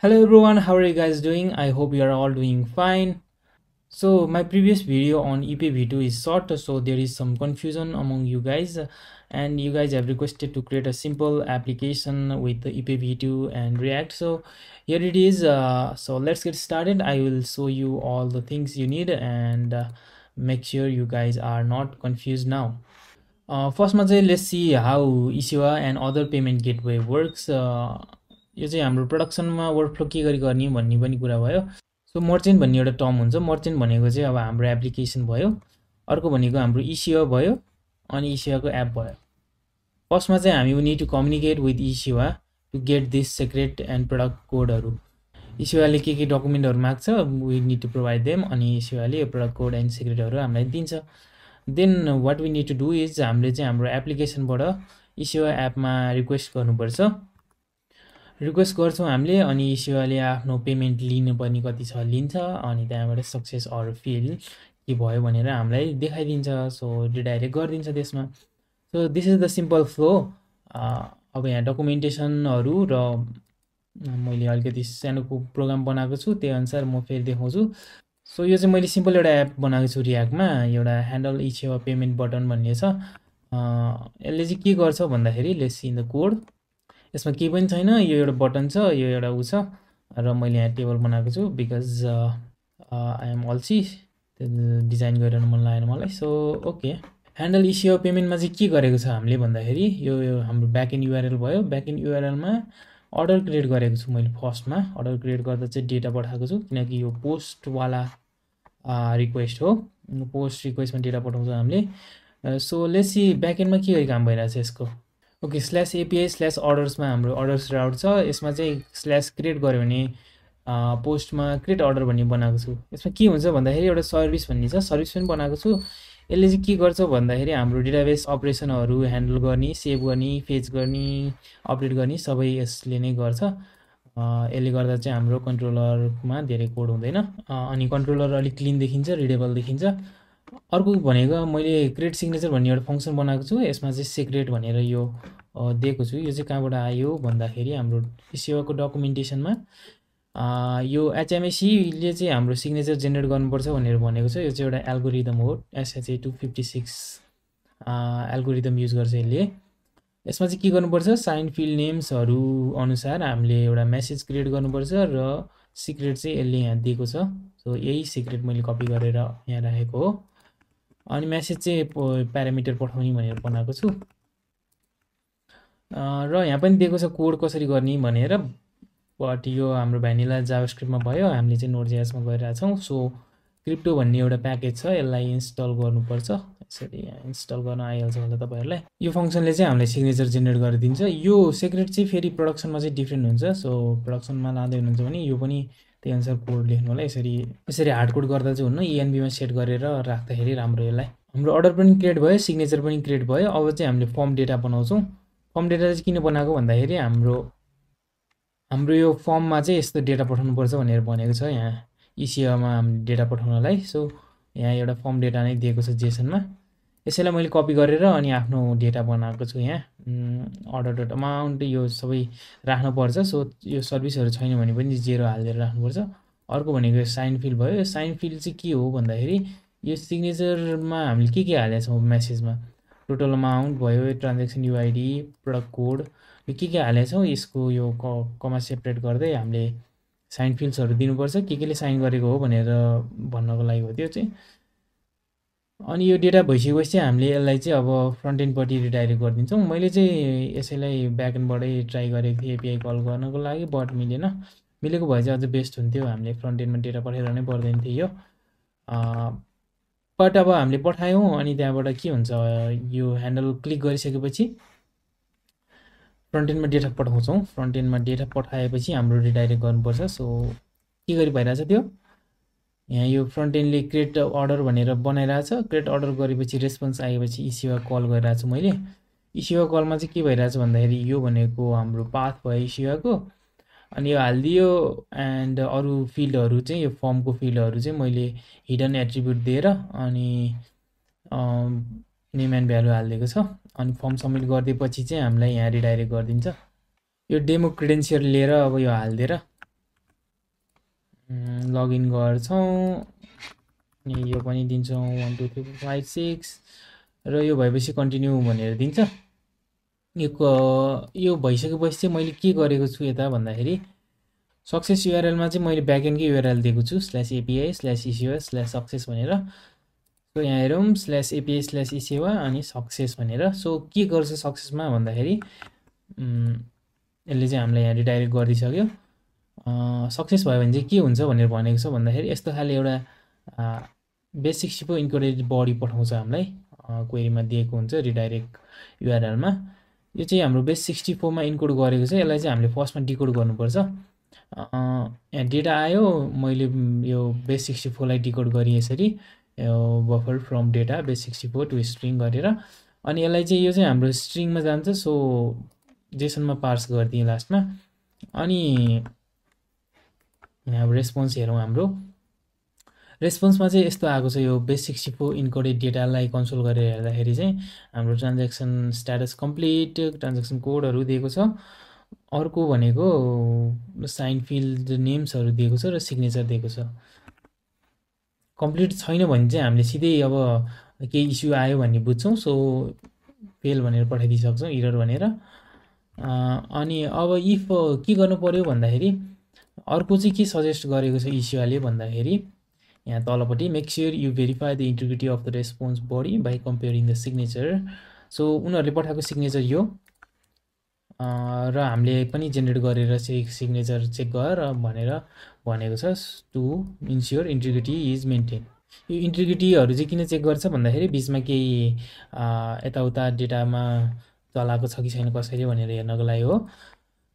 Hello everyone, how are you guys doing? I hope you are all doing fine. So my previous video on EPv2 is short, so there is some confusion among you guys and you guys have requested to create a simple application with the EPv2 and React. So here it is. Uh, so let's get started. I will show you all the things you need and uh, make sure you guys are not confused now. फर्स्टमा चाहिँ let's see how इस्युवा and other payment gateway works यो चाहिँ हाम्रो प्रडक्सनमा workflow के गरी गर्ने भन्ने पनि कुरा भयो। सो मर्चेन्ट भन्ने एउटा टर्म हुन्छ। मर्चेन्ट भनेको चाहिँ अब हाम्रो एप्लिकेसन भयो। अर्को भनेको हाम्रो इसिवा भयो अनि इसिवाको एप भयो। फर्स्टमा चाहिँ हामी need to communicate with eSewa to get this secret and product कोडहरू इसिवाले के के डकुमेन्टहरू माग्छ we need to provide them अनि इसिवाले यो प्रडक्ट कोड एन्ड सेक्रेटहरू हामीलाई दिन्छ। Then what we need to do is हामीले चाहिँ हाम्रो एप्लिकेसनबाट इसिवा एपमा रिक्वेस्ट गर्नुपर्छ। रिक्वेस्ट गर्छौँ हामीले अनि सेवाले आफ्नो पेमेन्ट लिनुपर्ने कति छ लिन्छ अनि त्यहाँबाट सक्सेस अर फेल के भयो भनेर हामीलाई देखाइदिन्छ सो रिडाइरेक्ट गरिदिन्छ त्यसमा। So this is the simple flow अब यहाँ डकुमेन्टेसनहरू र मैले अलिकति सानोको प्रोग्राम बनाएको छु त्यही अनुसार म फेरि देखाउँछु। सो यो चाहिँ मैले सिम्पल एउटा एप बनाएको छु रियाक्टमा एउटा ह्यान्डल इछेवा पेमेन्ट बटन भन्ने छ। यसले चाहिँ के गर्छ भन्दाखेरि लेस इन द कोड यसमा केही पनि छैन यो एउटा बटन छ यो एउटा ऊ छ र मैले यहाँ टेबल बनाएको छु because I am also design गरेर मन लागेन मलाई सो ओके ह्यान्डल इसियो पेमेन्टमा चाहिँ के गरेको छ हामीले भन्दाखेरि यो हाम्रो ब्याक युआरएल भयो। ब्याक युआरएलमा अर्डर क्रिएट गरेको छु मैले फर्स्टमा अर्डर क्रिएट गर्दा चाहिँ डेटा पठाएको छु किनकि यो पोस्टवाला रिक्वेस्ट हो। पोस्ट रिक्वेस्टमा डेटा पठाउँछ हामीले। सो लेसी ब्याकेन्डमा के काम भइरहेछ यसको? ओके स्ल्यास एपिआई स्ल्यास अर्डर्समा हाम्रो अर्डर्स राउट छ। यसमा चाहिँ स्ल्यास क्रिएट गऱ्यो भने पोस्टमा क्रिएट अर्डर भन्ने बनाएको छु। यसमा के हुन्छ भन्दाखेरि एउटा सर्भिस भन्ने छ। सर्भिस पनि बनाएको छु। यसले चाहिँ के गर्छ भन्दाखेरि हाम्रो डेटाबेस अपरेसनहरू ह्यान्डल गर्ने सेभ गर्ने फेच गर्ने अपडेट गर्ने सबै यसले नै गर्छ। यसले गर्दा चाहिँ हाम्रो कन्ट्रोलरमा धेरै कोड हुँदैन। अनि कन्ट्रोलर अलिक क्लिन देखिन्छ रिडेबल देखिन्छ। अर्को भनेको मैले क्रिएट सिग्नेचर भन्ने एउटा फङ्सन बनाएको छु। यसमा चाहिँ सिक्रेट भनेर यो दिएको छु। यो चाहिँ कहाँबाट आयो भन्दाखेरि हाम्रो सेवाको डकुमेन्टेसनमा यो एचएमएसीले चाहिँ हाम्रो सिग्नेचर जेनेरेट गर्नुपर्छ भनेर भनेको छ। यो चाहिँ एउटा एल्गोरिदम हो। SHA two fifty six algorithm use गर्छ यसले। यसमा चाहिँ के गर्नुपर्छ? साइन फिल्ड नेम्सहरू अनुसार हामीले एउटा मेसेज क्रिएट गर्नुपर्छ र सिक्रेट चाहिँ यसले यहाँ दिएको छ। सो यही सिक्रेट मैले कपी गरेर यहाँ राखेको हो। अनि म्यासेज चाहिँ प्यारामिटर पठाउने भनेर बनाएको छु। र यहाँ पनि दिएको छ कोड कसरी गर्ने भनेर। बट यो हाम्रो भ्यानिला जावास्क्रिप्टमा भयो। हामीले चाहिँ नोट जिएसमा गरिरहेछौँ। सो क्रिप्टो भन्ने एउटा प्याकेज छ यसलाई इन्स्टल गर्नुपर्छ। यसरी इन्स्टल गर्न आइहाल्छ होला तपाईँहरूलाई। यो फङ्सनले चाहिँ हामीलाई सिग्नेचर जेनेरेट गरिदिन्छ। यो सेक्रेट चाहिँ फेरि प्रडक्सनमा चाहिँ डिफ्रेन्ट हुन्छ। सो प्रडक्सनमा लाँदै हुनुहुन्छ भने यो पनि त्यही अनुसार कोड लेख्नु होला। यसरी यसरी हार्ड कोड गर्दा चाहिँ हुन्न। इएनबीमा सेट गरेर राख्दाखेरि राम्रो यसलाई। हाम्रो अर्डर पनि क्रिएट भयो सिग्नेचर पनि क्रिएट भयो। अब चाहिँ हामीले फर्म डेटा बनाउँछौँ। फर्म डेटा चाहिँ किन बनाएको भन्दाखेरि हाम्रो हाम्रो यो फर्ममा चाहिँ यस्तो डेटा पठाउनुपर्छ भनेर भनेको छ यहाँ। इसिआमा हामीले डेटा पठाउनलाई। सो यहाँ एउटा फर्म डेटा नै दिएको छ जेसनमा। यसैलाई मैले कपी गरेर अनि आफ्नो डेटा बनाएको छु यहाँ। अर्डर डट अमाउन्ट यो सबै राख्नुपर्छ। सो यो सर्भिसहरू छैन भने पनि जेरो हालिदिएर राख्नुपर्छ। अर्को भनेको साइन फिल भयो। यो साइन फिल चाहिँ के हो भन्दाखेरि यो सिग्नेचरमा हामीले के के हालेका छौँ मेसेजमा टोटल अमाउन्ट भयो ट्रान्जेक्सन युआइडी प्रडक्ट कोड यो के के हालेका छौँ? यसको यो क कमा सेपरेट गर्दै हामीले साइन फिल्ड्सहरू दिनुपर्छ के केले साइन गरेको हो भनेर भन्नको लागि हो त्यो चाहिँ। अनि यो डेटा भइसकेपछि हामीले यसलाई चाहिँ अब फ्रन्ट एन्डपट्टि रिडाइरेक्ट गरिदिन्छौँ। मैले चाहिँ यसैलाई ब्याक एन्डबाटै ट्राई गरेको थिएँ एपिआई कल गर्नको लागि बट मिलेन। मिलेको भए चाहिँ अझ बेस्ट हुन्थ्यो। हामीले फ्रन्ट एन्डमा डेटा पठाइरहनै पर्दैन थियो यो। बट अब हामीले पठायौँ अनि त्यहाँबाट के हुन्छ यो ह्यान्डल क्लिक गरिसकेपछि फ्रन्ट एन्डमा डेटा पठाउँछौँ। फ्रन्ट एन्डमा डेटा पठाएपछि हाम्रो रिडाइरेक्ट गर्नुपर्छ। सो के गरी भइरहेछ त्यो? यहाँ यो फ्रन्ट एन्डले क्रिएट अर्डर भनेर बनाइरहेछ। क्रिएट अर्डर गरेपछि रेस्पोन्स आएपछि इसिवा कल गरिरहेको छु मैले। इसिवा कलमा चाहिँ के भइरहेछ भन्दाखेरि यो भनेको हाम्रो पाथ भयो इसिवाको अनि यो हालिदियो एन्ड अरू फिल्डहरू चाहिँ यो फर्मको फिल्डहरू चाहिँ मैले हिडन एट्रिब्युट दिएर अनि नेम एन्ड भ्यालु हालिदिएको छ। अनि फर्म सब्मिट गरिदिएपछि चाहिँ हामीलाई यहाँ रिडाइरेक्ट गरिदिन्छ। यो डेमो क्रिडेन्सियल लिएर अब यो हालिदिएर लगइन गर्छौँ। यो पनि दिन्छौँ one two three four five six र यो भएपछि कन्टिन्यू भनेर दिन्छ। यो यो भइसकेपछि चाहिँ मैले के गरेको छु यता भन्दाखेरि सक्सेस युआरएलमा चाहिँ मैले ब्याकएन्डकै युआरएल दिएको छु स्ल्यास एपिआई स्ल्यास इसिओएस स्ल्यास सक्सेस भनेर। सो यहाँ हेरौँ स्ल्यास एपिआई स्ल्यास इसेवा अनि सक्सेस भनेर। सो के गर्छ सक्सेसमा भन्दाखेरि यसले चाहिँ हामीलाई यहाँ रिडाइरेक्ट गरिदिइसक्यो। सक्सेस भयो भने चाहिँ के हुन्छ भनेर भनेको छ भन्दाखेरि यस्तो खाले एउटा base sixty four encoded body पठाउँछ हामीलाई। क्वेरीमा दिएको हुन्छ रिडाइरेक्ट युआरएलमा यो चाहिँ हाम्रो बेस सिक्सटी फोरमा इन्कोड गरेको छ यसलाई चाहिँ हामीले फर्स्टमा डिकोड गर्नुपर्छ। यहाँ डेटा आयो मैले यो बेस सिक्सटी फोरलाई डिकोड गरेँ यसरी। Buffer from data base sixty four to string गरेर। अनि यसलाई चाहिँ यो चाहिँ हाम्रो स्ट्रिङमा जान्छ सो जेसनमा पार्स गरिदिएँ लास्टमा अनि अब रेस्पोन्स हेरौँ हाम्रो। रेस्पोन्समा चाहिँ यस्तो आएको छ यो बेस सिक्सटी फोर इन्कोडेड डेटालाई कन्सोल गरेर हेर्दाखेरि चाहिँ हाम्रो ट्रान्ज्याक्सन स्ट्याटस कम्प्लिट ट्रान्ज्याक्सन कोडहरू दिएको छ। अर्को भनेको साइन फिल्ड नेम्सहरू दिएको छ र सिग्नेचर दिएको छ। कम्प्लिट छैन भने चाहिँ हामीले सिधै अब केही इस्यु आयो भन्ने बुझ्छौँ सो फेल भनेर पठाइदिइसक्छौँ इरर भनेर। अनि अब इफ के गर्नु पऱ्यो भन्दाखेरि अर्को चाहिँ के सजेस्ट गरेको छ इसिआले भन्दाखेरि यहाँ तलपट्टि make sure you verify the integrity of the response body by comparing the signature so उनीहरूले पठाएको सिग्नेचर यो। र हामीले पनि जेनेरेट गरेर चाहिँ सिग्नेचर चेक गर भनेर भनेको छ to ensure integrity is maintain यो इन्टिग्रिटीहरू चाहिँ किन चेक गर्छ भन्दाखेरि बिचमा केही यताउता डेटामा चलाएको छ कि छैन कसैले भनेर हेर्नको लागि हो।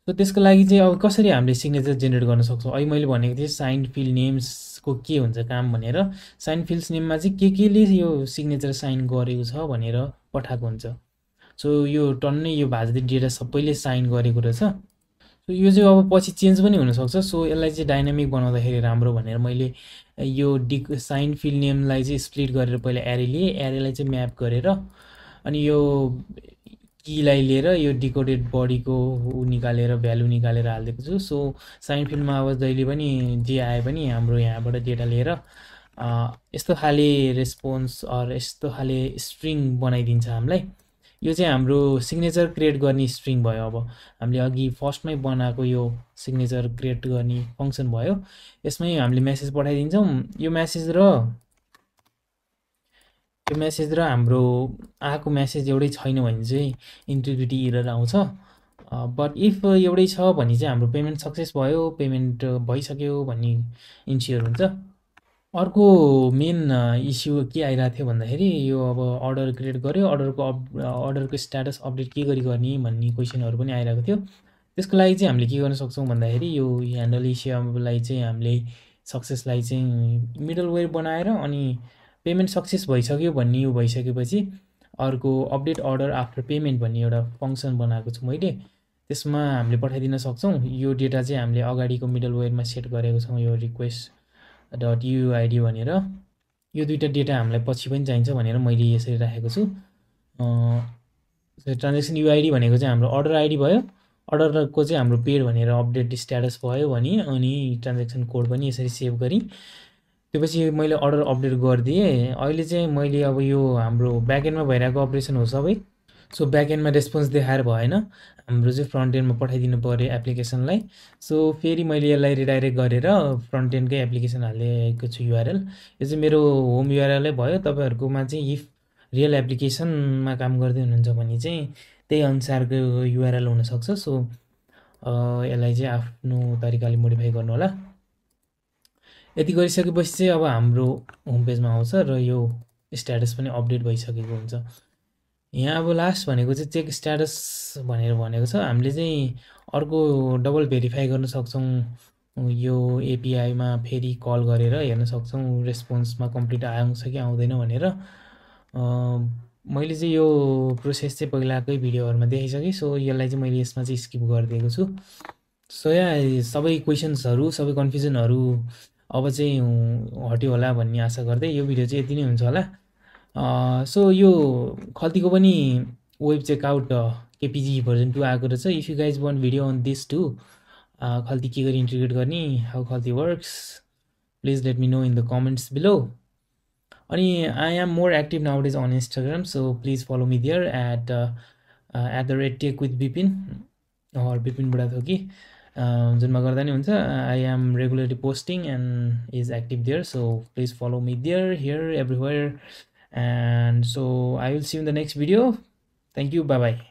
सो त्यसको लागि चाहिँ अब कसरी हामीले सिग्नेचर जेनेरेट गर्न सक्छौँ? अहिले मैले भनेको थिएँ साइन फिल नेम्सको के हुन्छ काम भनेर। साइन फिल्स नेममा चाहिँ के केले यो सिग्नेचर साइन गरेको छ भनेर पठाएको हुन्छ। सो यो टन्नै यो भाजदी डेटा सबैले साइन गरेको रहेछ। सो यो चाहिँ अब पछि चेन्ज पनि हुनसक्छ। सो यसलाई चाहिँ डाइनामिक बनाउँदाखेरि राम्रो भनेर मैले यो डि साइन फिल नेमलाई चाहिँ स्प्लिट गरेर पहिला एरे लिएँ। एरेलाई चाहिँ म्याप गरेर अनि यो कीलाई लिएर यो डिकोडेड बडीको निकालेर भ्यालु निकालेर हालिदिएको छु। सो साइन फिल्डमा अब जहिले पनि जे आए पनि हाम्रो यहाँबाट डेटा लिएर यस्तो खाले रेस्पोन्स अर यस्तो खाले स्ट्रिङ बनाइदिन्छ हामीलाई। यो चाहिँ हाम्रो सिग्नेचर क्रिएट गर्ने स्ट्रिङ भयो अब। हामीले अघि फर्स्टमै बनाएको यो सिग्नेचर क्रिएट गर्ने फङ्सन भयो। यसमै हामीले मेसेज पठाइदिन्छौँ। यो मेसेज र त्यो मेसेज र हाम्रो आएको मेसेज एउटै छैन भने चाहिँ इन्टिग्रिटी इरर आउँछ। बट इफ एउटै छ भने चाहिँ हाम्रो पेमेन्ट सक्सेस भयो पेमेन्ट भइसक्यो भन्ने इन्स्योर हुन्छ। अर्को मेन इस्यु के आइरहेको थियो भन्दाखेरि यो अब अर्डर क्रिएट गऱ्यो अर्डरको अप अर्डरको स्ट्याटस अपडेट के गरी गर्ने भन्ने क्वेसनहरू पनि आइरहेको थियो। त्यसको लागि चाहिँ हामीले के गर्न सक्छौँ भन्दाखेरि यो ह्यान्डल इस्युलाई चाहिँ हामीले सक्सेसलाई चाहिँ मिडल वेयर बनाएर अनि पेमेन्ट सक्सेस भइसक्यो भन्ने यो भइसकेपछि अर्को अपडेट अर्डर आफ्टर पेमेन्ट भन्ने एउटा फङ्सन बनाएको छु मैले। त्यसमा हामीले पठाइदिन सक्छौँ। यो डेटा चाहिँ हामीले अगाडिको मिडल वेयरमा सेट गरेको छौँ यो रिक्वेस्ट डट युआइडी भनेर यो दुइटा डेटा हामीलाई पछि पनि चाहिन्छ भनेर मैले यसरी राखेको छु। ट्रान्जेक्सन युआइडी भनेको चाहिँ हाम्रो अर्डर आइडी भयो। अर्डरको चाहिँ हाम्रो पेड भनेर अपडेट स्ट्याटस भयो भने अनि ट्रान्जेक्सन कोड पनि यसरी सेभ गरी। त्योपछि मैले अर्डर अपडेट गरिदिएँ। अहिले चाहिँ मैले अब यो हाम्रो ब्याकएन्डमा भइरहेको अपरेसन हो सबै। सो ब्याकएन्डमा रेस्पोन्स देखाएर भएन हाम्रो चाहिँ फ्रन्ट एन्डमा पठाइदिनु पऱ्यो एप्लिकेसनलाई सो फेरि मैले यसलाई रिडाइरेक्ट गरेर फ्रन्ट एन्डकै एप्लिकेसन हालिदिएको छु युआरएल यो चाहिँ मेरो होम युआरएलै भयो। तपाईँहरूकोमा चाहिँ इफ रियल एप्लिकेसनमा काम गर्दै हुनुहुन्छ भने चाहिँ त्यही अनुसारको युआरएल हुनसक्छ। सो यसलाई चाहिँ आफ्नो तरिकाले मोडिफाई गर्नु होला यति गरिसकेपछि चाहिँ अब हाम्रो होम पेजमा आउँछ र यो स्ट्याटस पनि अपडेट भइसकेको हुन्छ। यहाँ अब लास्ट भनेको चाहिँ चेक स्ट्याटस भनेर भनेको छ। हामीले चाहिँ अर्को डबल भेरिफाई गर्न सक्छौँ यो एपिआईमा फेरि कल गरेर हेर्न सक्छौँ रेस्पोन्समा कम्प्लिट आउँछ कि आउँदैन भनेर। मैले चाहिँ यो प्रोसेस चाहिँ पहिलाकै भिडियोहरूमा देखाइसकेँ सो यसलाई चाहिँ मैले यसमा चाहिँ स्किप गरिदिएको छु। सो यहाँ सबै क्वेसन्सहरू सबै कन्फ्युजनहरू अब चाहिँ हट्यो होला भन्ने आशा गर्दै यो भिडियो चाहिँ यति नै हुन्छ होला। सो यो खल्तीको पनि web checkout KPG version two आएको रहेछ। If you guys want video on this to Khalti के गरी इन्टिग्रेट गर्ने how Khalti works please let me know in the comments below अनि I am more active now is on Instagram so please follow me there at at the rate tech with Bipin हर बिपिन थियो कि। जुनमा गर्दा नै हुन्छ I am regularly posting and is active there so please follow me there here everywhere and so i will see you in the next video. Thank you. Bye bye